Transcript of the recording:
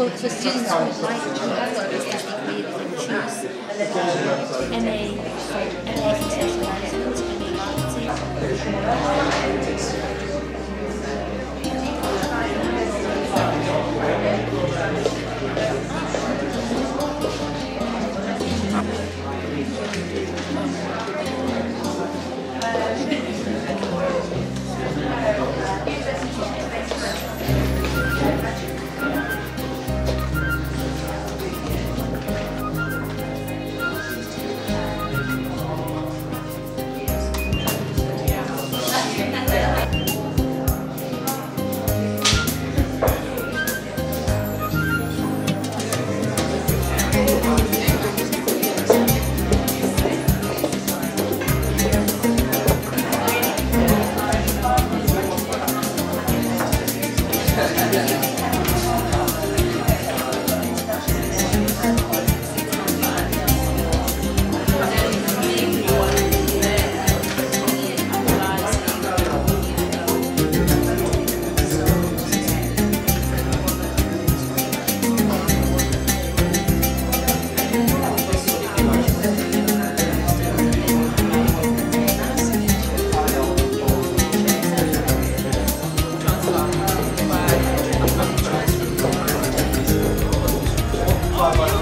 for, for students who would like hablar. 봐, 봐.